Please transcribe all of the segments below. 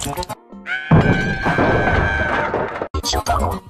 一緒だろ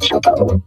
小动物。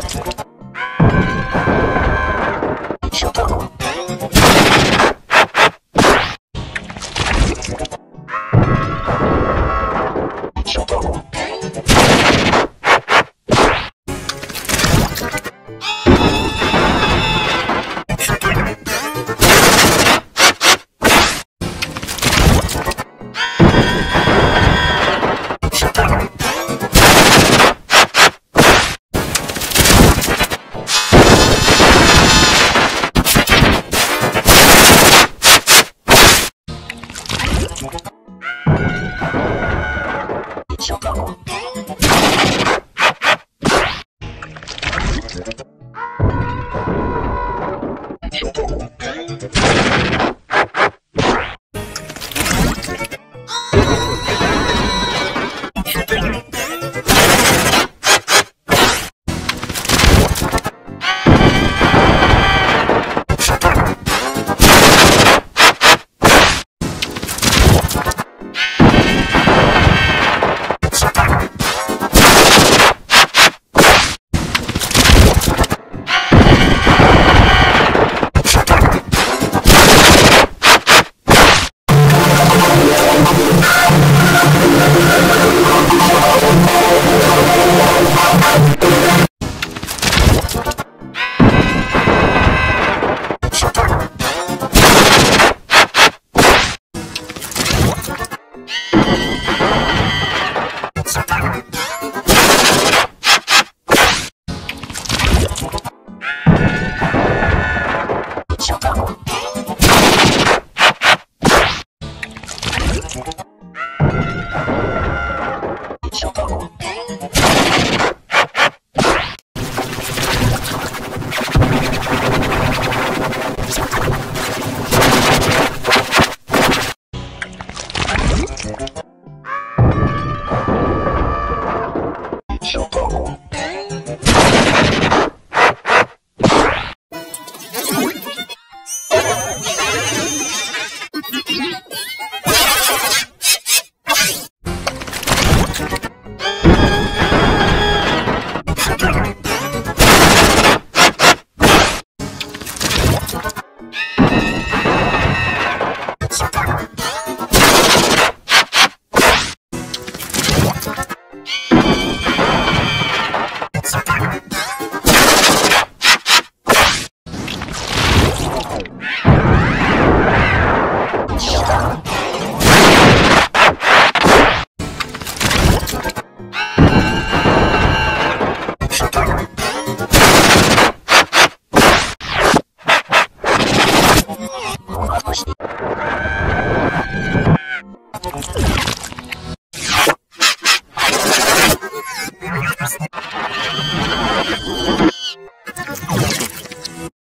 you oh